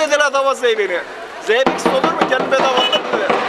Dediler adama Zeybek'i. Zeybek olur mu? Kendi bedava alır mı?